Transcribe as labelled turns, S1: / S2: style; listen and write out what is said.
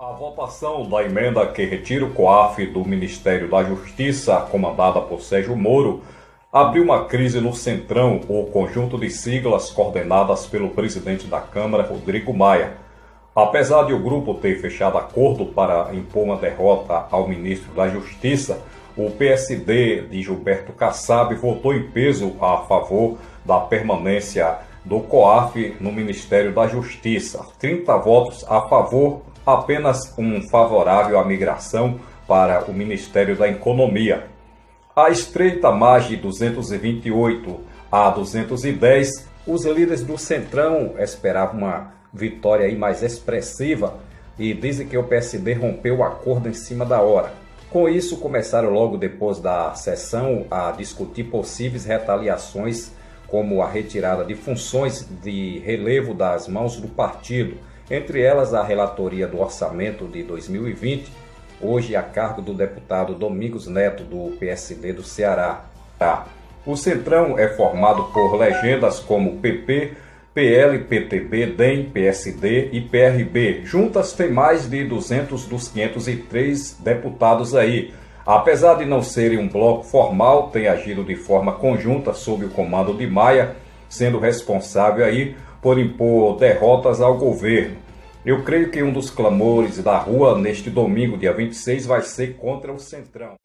S1: A votação da emenda que retira o COAF do Ministério da Justiça, comandada por Sérgio Moro, abriu uma crise no Centrão, o conjunto de siglas coordenadas pelo presidente da Câmara, Rodrigo Maia. Apesar de o grupo ter fechado acordo para impor uma derrota ao ministro da Justiça, o PSD de Gilberto Kassab votou em peso a favor da permanência do COAF no Ministério da Justiça. 30 votos a favor, apenas um favorável à migração para o Ministério da Economia. A estreita margem 228 a 210, os líderes do Centrão esperavam uma vitória aí mais expressiva e dizem que o PSD rompeu o acordo em cima da hora. Com isso, começaram logo depois da sessão a discutir possíveis retaliações, como a retirada de funções de relevo das mãos do partido, entre elas a relatoria do orçamento de 2020 hoje a cargo do deputado Domingos Neto, do PSD do Ceará. O Centrão é formado por legendas como PP, PL, PTB, DEM, PSD e PRB. Juntas tem mais de 200 dos 503 deputados aí. Apesar de não serem um bloco formal, tem agido de forma conjunta sob o comando de Maia, sendo responsável aí por impor derrotas ao governo. Eu creio que um dos clamores da rua neste domingo, dia 26, vai ser contra o Centrão.